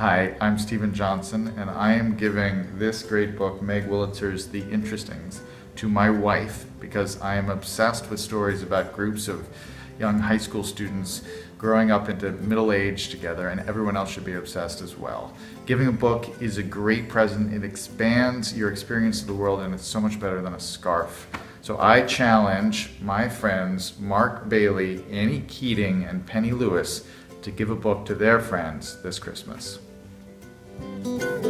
Hi, I'm Steven Johnson, and I am giving this great book, Meg Wolitzer's The Interestings, to my wife because I am obsessed with stories about groups of young high school students growing up into middle age together, and everyone else should be obsessed as well. Giving a book is a great present, it expands your experience of the world, and it's so much better than a scarf. So I challenge my friends Mark Bailey, Annie Keating, and Penny Lewis to give a book to their friends this Christmas. Música